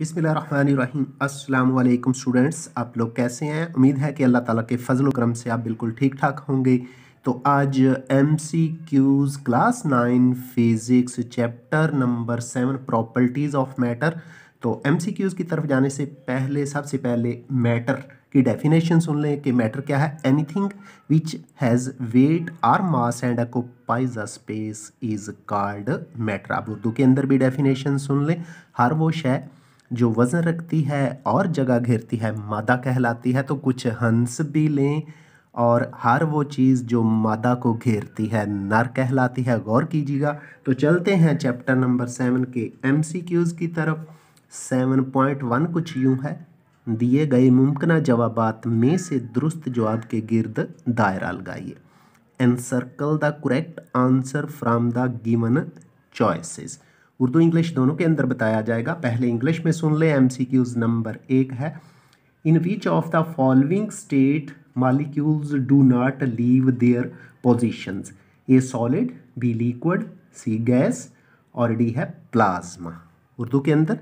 बिस्मिल्लाहिर्रहमानिर्रहीम। अस्सलाम स्टूडेंट्स, आप लोग कैसे हैं? उम्मीद है कि अल्लाह ताला के फजल करम से आप बिल्कुल ठीक ठाक होंगे। तो आज M C Qs class nine, physics chapter number seven, properties of matter. तो एम सी क्यूज़ की तरफ़ जाने से पहले, सबसे पहले मैटर की डेफिनेशन सुन लें कि मैटर क्या है। Anything which has weight or mass and occupies a space is called matter आप उर्दू के अंदर भी डेफिनेशन सुन लें। हर वो शय जो वज़न रखती है और जगह घेरती है, मादा कहलाती है तो कुछ हंस भी लें और हर वो चीज़ जो मादा को घेरती है, नर कहलाती है। गौर कीजिएगा तो चलते हैं चैप्टर नंबर सेवन के एम की तरफ़। सेवन पॉइंट वन कुछ यूँ है, दिए गए मुमकिन जवाब में से दुरुस्त जवाब के गिर्द दायरा लगाइए। And circle the correct answer from the given choices Urdu English दोनों के अंदर बताया जाएगा। पहले इंग्लिश में सुन ले एम नंबर एक है। In which of the following state molecules do not leave their positions A solid B liquid C gas और डी है प्लाज्मा उर्दू के अंदर,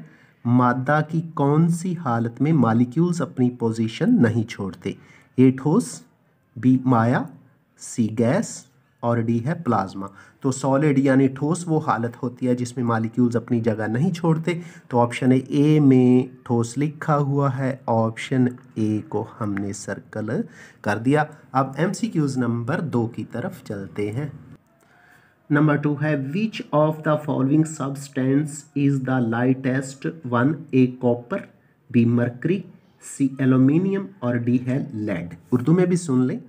मादा की कौन सी हालत में मालिक्यूल्स अपनी पोजीशन नहीं छोड़ते? ए ठोस बी माया सी गैस और डी है प्लाज्मा। तो सॉलिड यानी ठोस वो हालत होती है जिसमें मालिक्यूल्स अपनी जगह नहीं छोड़ते। तो ऑप्शन ए में ठोस लिखा हुआ है। ऑप्शन ए को हमने सर्कल कर दिया। अब एम नंबर दो की तरफ़ चलते हैं। नंबर टू है which of the following substance is the lightest one A copper B mercury C aluminium और डी है लेड उर्दू में भी सुन लें।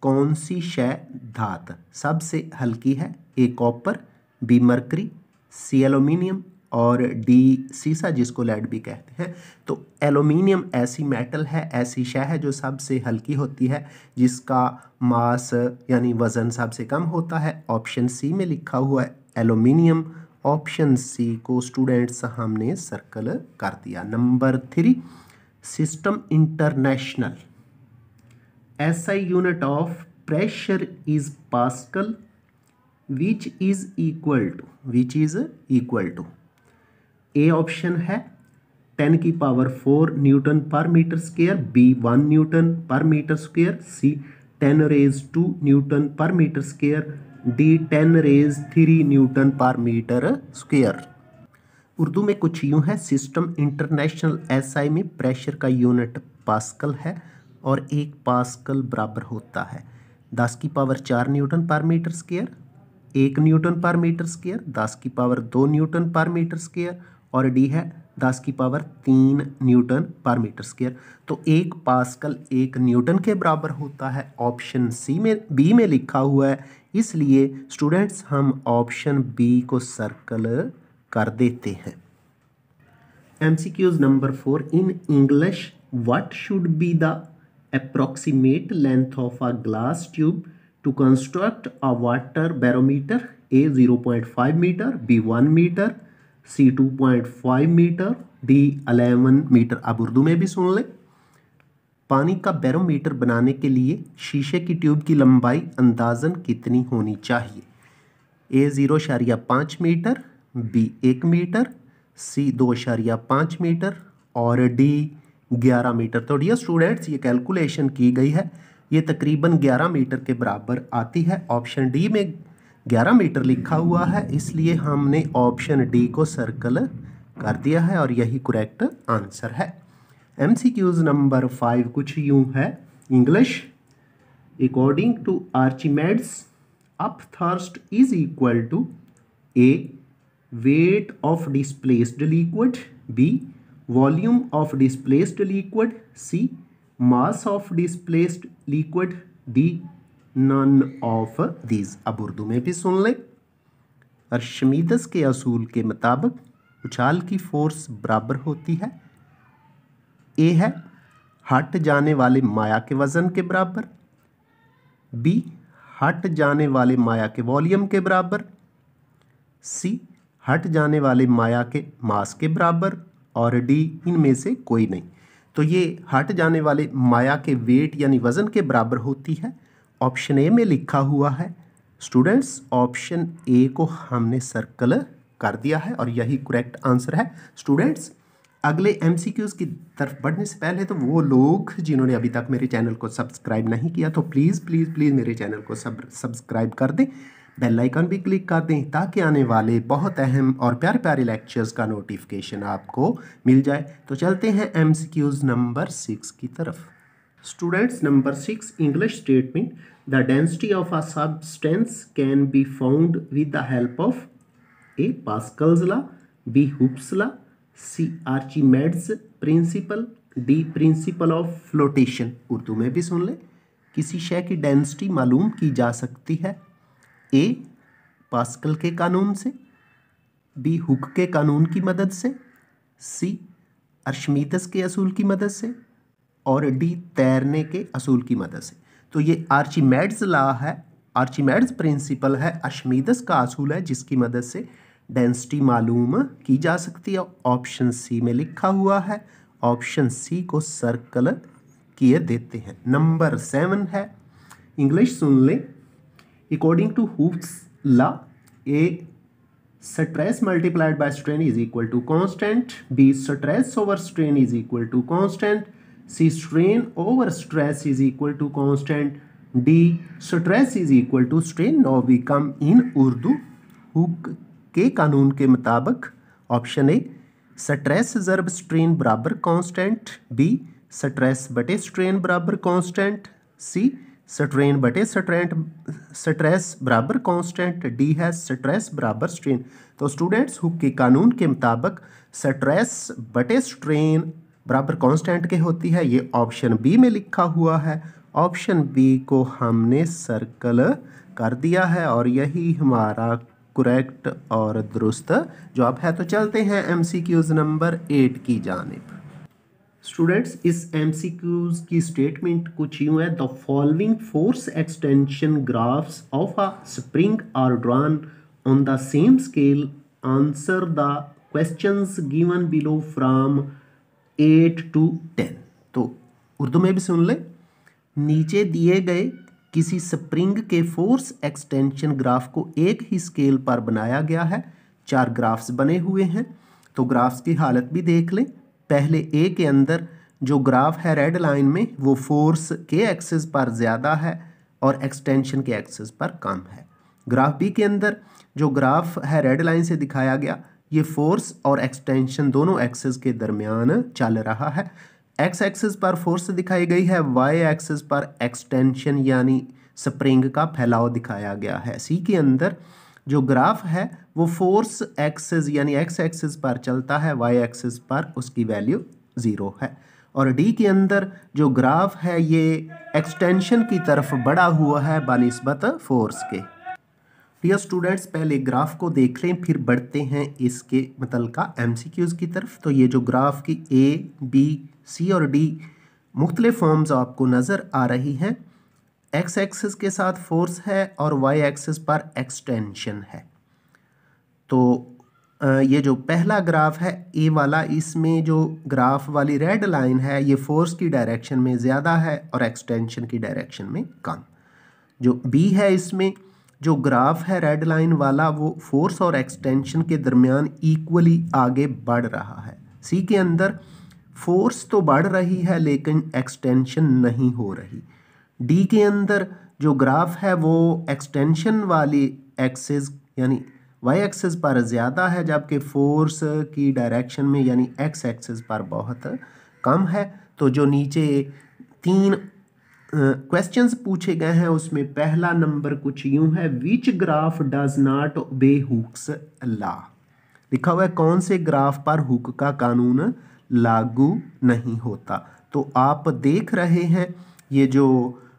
कौन सी शय धात सबसे हल्की है? A, copper, B, mercury, C aluminium और डी, सीसा, जिसको लेड भी कहते हैं। तो एलुमिनियम ऐसी मेटल है, ऐसी शय है जो सबसे हल्की होती है, जिसका मास यानी वज़न सबसे कम होता है। ऑप्शन सी में लिखा हुआ है एलुमिनियम ऑप्शन सी को स्टूडेंट्स हमने सर्कल कर दिया। Number three, system international. SI unit of pressure is Pascal, which is equal to, which is equal to? A option है 10 की power 4 newton per metre square B 1 newton per metre square C 10 raise 2 newton per metre square D 10 raise 3 newton per metre square Urdu में कुछ यूँ है system international SI में pressure का unit pascal है और एक पास्कल बराबर होता है। दस की पावर चार न्यूटन पर मीटर स्केयर एक न्यूटन पर मीटर स्केयर दस की पावर दो न्यूटन पर मीटर स्केयर और डी है दस की पावर तीन न्यूटन पर मीटर स्केयर तो एक पास्कल एक न्यूटन के बराबर होता है। ऑप्शन सी में, बी में लिखा हुआ है। इसलिए स्टूडेंट्स, हम ऑप्शन बी को सर्कल कर देते हैं। M C Qs number four in English what should be the approximate length of a glass tube to construct a water barometer, a 0.5 meter, b 1 meter, c 2.5 metre D 11 मीटर अब उर्दू में भी सुन लें। पानी का बैरोमीटर बनाने के लिए शीशे की ट्यूब की लंबाई अंदाजन कितनी होनी चाहिए? ए ज़ीरो शारिया पाँच मीटर बी एक मीटर सी दो शारिया पाँच मीटर और डी ग्यारह मीटर तो डियर स्टूडेंट्स ये कैलकुलेशन की गई है। ये तकरीबन ग्यारह मीटर के बराबर आती है। ऑप्शन डी में ग्यारह मीटर लिखा हुआ है। इसलिए हमने ऑप्शन डी को सर्कल कर दिया है और यही करेक्ट आंसर है। M C Qs number five कुछ यूँ है। English according to Archimedes up thrust is equal to A weight of displaced liquid B volume of displaced liquid C mass of displaced liquid D, none of these अब उर्दू में भी सुन लें। अर्शमीदस के असूल के मुताबिक उछाल की फोर्स बराबर होती है। ए है, हट जाने वाले माया के वज़न के बराबर। बी हट जाने वाले माया के वॉल्यूम के बराबर। सी हट जाने वाले माया के मास के बराबर। और डी, इनमें से कोई नहीं। तो ये हट जाने वाले माया के वेट यानी वज़न के बराबर होती है। ऑप्शन ए में लिखा हुआ है, स्टूडेंट्स, ऑप्शन ए को हमने सर्कल कर दिया है। और यही करेक्ट आंसर है। स्टूडेंट्स, अगले एम की तरफ़ बढ़ने से पहले तो वो लोग जिन्होंने अभी तक मेरे चैनल को सब्सक्राइब नहीं किया तो प्लीज़ प्लीज़ प्लीज़ मेरे चैनल को सब सब्सक्राइब कर दें। बेल आइकन भी क्लिक कर दें ताकि आने वाले बहुत अहम और प्यारे प्यारे लेक्चर्स का नोटिफिकेशन आपको मिल जाए। तो चलते हैं एम नंबर सिक्स की तरफ़। Students number six English statement the density of a substance can be found with the help of A Pascal's law B Hooke's C Archimedes principle D principle of flotation Urdu में भी सुन ले। किसी शय की density मालूम की जा सकती है। ए, पास्कल के कानून से, बी, हुक के कानून की मदद से, सी अर्शमीदस के असूल की मदद से, और डी, तैरने के असूल की मदद से। तो ये आर्चीमेड्स ला है, आर्चीमेड्स प्रिंसिपल है अशमीदस का असूल है, जिसकी मदद से डेंसिटी मालूम की जा सकती है। ऑप्शन सी में लिखा हुआ है, ऑप्शन सी को सर्कल किए देते हैं। नंबर सेवन है, इंग्लिश सुन ले। According to Hooke's law A stress multiplied by strain is equal to constant b stress over strain is equal to constant c strain over stress is equal to constant d stress is equal to strain now we come in urdu hook के कानून के मुताबिक option A stress जरब strain बराबर constant B stress बटे strain बराबर constant C strain बटे strain, stress बराबर कांस्टेंट डी है स्ट्रेस बराबर स्ट्रेन। तो स्टूडेंट्स हुक के कानून के मुताबिक स्ट्रेस बटे स्ट्रेन बराबर कांस्टेंट के होती है, ये ऑप्शन बी में लिखा हुआ है। ऑप्शन बी को हमने सर्कल कर दिया है और यही हमारा करेक्ट और दुरुस्त जवाब है। तो चलते हैं M C Qs number eight की जानब। स्टूडेंट्स इस एम की स्टेटमेंट कुछ यूँ है the following force extension graphs of a spring are drawn on the same scale answer the questions given below from eight to ten तो उर्दू में भी सुन ले। नीचे दिए गए किसी स्प्रिंग के फोर्स एक्सटेंशन ग्राफ को एक ही स्केल पर बनाया गया है। चार ग्राफ्स बने हुए हैं। तो ग्राफ्स की हालत भी देख लें। पहले ए के अंदर जो ग्राफ है रेड लाइन में, वो फोर्स के एक्सेस पर ज़्यादा है और एक्सटेंशन के एक्सेस पर कम है। ग्राफ बी के अंदर जो ग्राफ है रेड लाइन से दिखाया गया, ये फोर्स और एक्सटेंशन दोनों एक्सेस के दरमियान चल रहा है। एक्स एक्सेस पर फोर्स दिखाई गई है वाई एक्सेस पर एक्सटेंशन यानी स्प्रिंग का फैलाव दिखाया गया है। सी के अंदर जो ग्राफ है, वो फोर्स एक्सेस यानी एक्स एक्सिस पर चलता है, वाई एक्सेस पर उसकी वैल्यू ज़ीरो है। और डी के अंदर जो ग्राफ है, ये एक्सटेंशन की तरफ़ बढ़ा हुआ है बनस्बत फोर्स के। डियर स्टूडेंट्स, पहले ग्राफ को देख लें, फिर बढ़ते हैं इसके मतलब का एम की तरफ़। तो ये जो ग्राफ की ए बी सी और डी मुख्तलिफ़ फॉर्म्स आपको नज़र आ रही हैं। एक्स एक्सिस के साथ फोर्स है और वाई एक्सिस पर एक्सटेंशन है। तो ये जो पहला ग्राफ है ए वाला, इसमें जो ग्राफ वाली रेड लाइन है, ये फोर्स की डायरेक्शन में ज़्यादा है और एक्सटेंशन की डायरेक्शन में कम। जो बी है इसमें, जो ग्राफ है रेड लाइन वाला, वो फोर्स और एक्सटेंशन के दरमियान इक्वली आगे बढ़ रहा है। सी के अंदर फोर्स तो बढ़ रही है, लेकिन एक्सटेंशन नहीं हो रही। डी के अंदर जो ग्राफ है वो एक्सटेंशन वाली एक्सेस यानी वाई एक्सेस पर ज़्यादा है जबकि फोर्स की डायरेक्शन में यानी एक्स एक्सेस पर बहुत कम है। तो जो नीचे तीन क्वेश्चंस uh, पूछे गए हैं उसमें पहला नंबर कुछ यूँ है which graph does not obey Hooke's law लिखा हुआ है कौन से ग्राफ पर हुक का कानून लागू नहीं होता? तो आप देख रहे हैं ये जो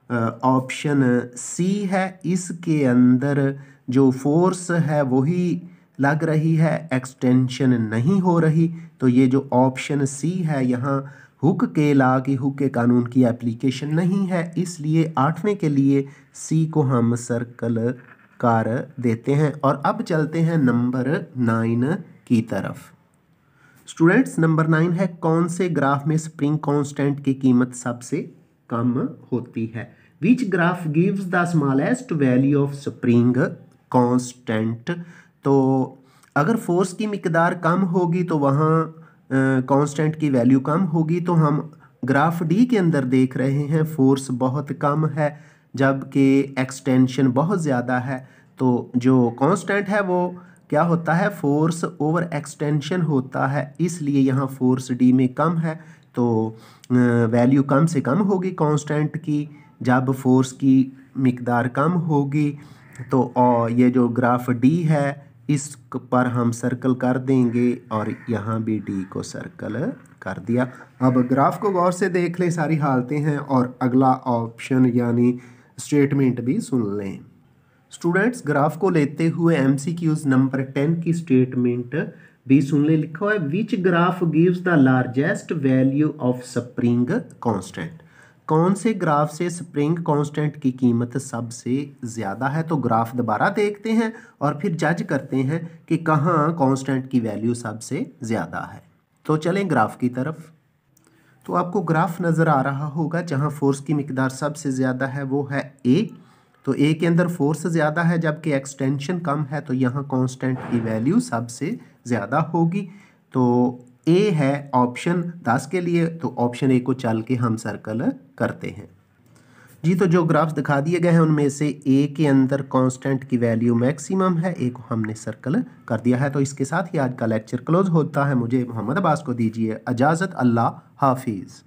ऑप्शन सी है, इसके अंदर जो फोर्स है वही लग रही है, एक्सटेंशन नहीं हो रही। तो ये जो ऑप्शन सी है, यहाँ हुक के ला की हुक के कानून की एप्लीकेशन नहीं है। इसलिए आठवें के लिए सी को हम सर्कल कर देते हैं। और अब चलते हैं नंबर नाइन की तरफ़। स्टूडेंट्स, नंबर नाइन है, कौन से ग्राफ में स्प्रिंग कांस्टेंट की कीमत सबसे कम होती है? Which graph gives the smallest value of spring constant तो अगर फोर्स की मकदार कम होगी तो वहाँ कांस्टेंट की वैल्यू कम होगी तो हम ग्राफ डी के अंदर देख रहे हैं फोर्स बहुत कम है, जबकि एक्सटेंशन बहुत ज़्यादा है। तो जो कांस्टेंट है, वो क्या होता है? फोर्स ओवर एक्सटेंशन होता है, इसलिए यहाँ फोर्स डी में कम है। तो वैल्यू कम से कम होगी कांस्टेंट की। जब फोर्स की मकदार कम होगी तो ये जो ग्राफ डी है इस पर हम सर्कल कर देंगे और यहाँ भी डी को सर्कल कर दिया। अब ग्राफ को गौर से देख लें, सारी हालतें हैं और अगला ऑप्शन यानी स्टेटमेंट भी सुन लें। स्टूडेंट्स ग्राफ को लेते हुए M C Qs number ten की स्टेटमेंट भी सुन लें। लिखा हुआ है which graph gives the largest value of spring constant कौन से ग्राफ से स्प्रिंग कांस्टेंट की कीमत सबसे ज़्यादा है? तो ग्राफ दोबारा देखते हैं और फिर जज करते हैं कि कहाँ कांस्टेंट की वैल्यू सबसे ज़्यादा है। तो चलें ग्राफ की तरफ़। तो आपको ग्राफ नज़र आ रहा होगा जहाँ फोर्स की मकदार सबसे ज़्यादा है, वो है ए तो ए के अंदर फोर्स ज़्यादा है, जबकि एक्सटेंशन कम है तो यहाँ कांस्टेंट की वैल्यू सबसे ज़्यादा होगी। तो ए है ऑप्शन दस के लिए तो ऑप्शन ए को चल के हम सर्कल करते हैं। जी तो जो ग्राफ्स दिखा दिए गए हैं, उनमें से ए के अंदर कांस्टेंट की वैल्यू मैक्सिमम है ए को हमने सर्कल कर दिया है। तो इसके साथ ही आज का लेक्चर क्लोज होता है। मुझे मोहम्मद अब्बास को दीजिए इजाज़त। अल्लाह हाफिज़।